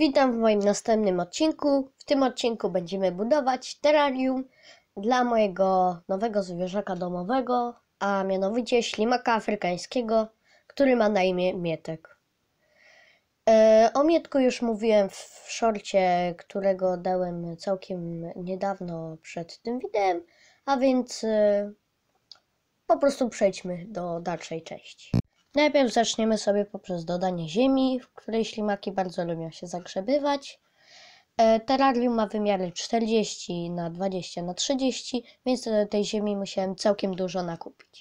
Witam w moim następnym odcinku. W tym odcinku będziemy budować terrarium dla mojego nowego zwierzaka domowego, a mianowicie ślimaka afrykańskiego, który ma na imię Mietek. E, o Mietku już mówiłem w szorcie, którego dałem całkiem niedawno przed tym wideo, a więc e, po prostu przejdźmy do dalszej części. Najpierw zaczniemy sobie poprzez dodanie ziemi, w której ślimaki bardzo lubią się zagrzebywać. E, Terrarium ma wymiary 40 na 20 na 30, więc e, tej ziemi musiałem całkiem dużo nakupić.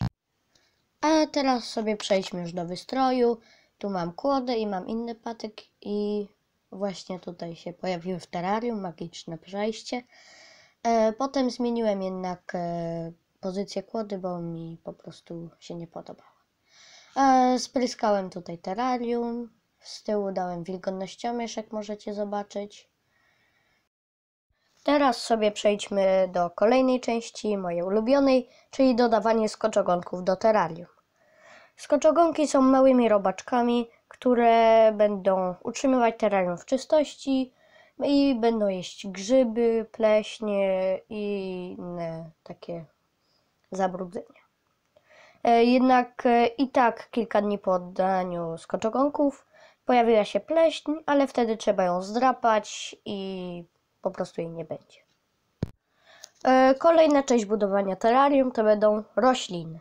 A teraz sobie przejdźmy już do wystroju. Tu mam kłodę i mam inny patyk i właśnie tutaj się pojawiły w terrarium magiczne przejście. E, Potem zmieniłem jednak e, pozycję kłody, bo mi po prostu się nie podobała. E, Spryskałem tutaj terrarium. Z tyłu dałem wilgotnościomierz, jak możecie zobaczyć. Teraz sobie przejdźmy do kolejnej części, mojej ulubionej, czyli dodawanie skoczogonków do terrarium. Skoczogonki są małymi robaczkami, które będą utrzymywać terrarium w czystości i będą jeść grzyby, pleśnie i inne takie zabrudzenia. E, Jednak e, i tak kilka dni po oddaniu skoczogonków pojawiła się pleśń, ale wtedy trzeba ją zdrapać i po prostu jej nie będzie. E, Kolejna część budowania terrarium to będą rośliny.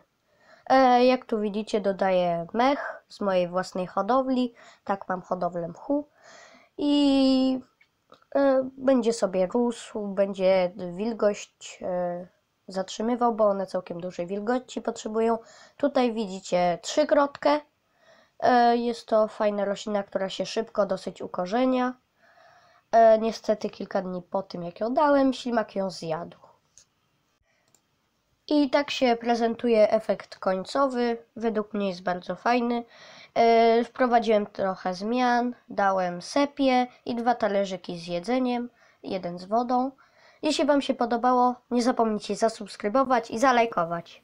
Jak tu widzicie dodaję mech z mojej własnej hodowli, tak mam hodowlę mchu i będzie sobie rósł, będzie wilgoć e, zatrzymywał, bo one całkiem dużej wilgoci potrzebują. Tutaj widzicie trzykrotkę. E, Jest to fajna roślina, która się szybko dosyć ukorzenia. E, Niestety kilka dni po tym, jak ją dałem, ślimak ją zjadł. I tak się prezentuje efekt końcowy. Według mnie jest bardzo fajny. E, Wprowadziłem trochę zmian, dałem sepie i dwa talerzyki z jedzeniem, jeden z wodą. Jeśli Wam się podobało, nie zapomnijcie zasubskrybować i zalajkować.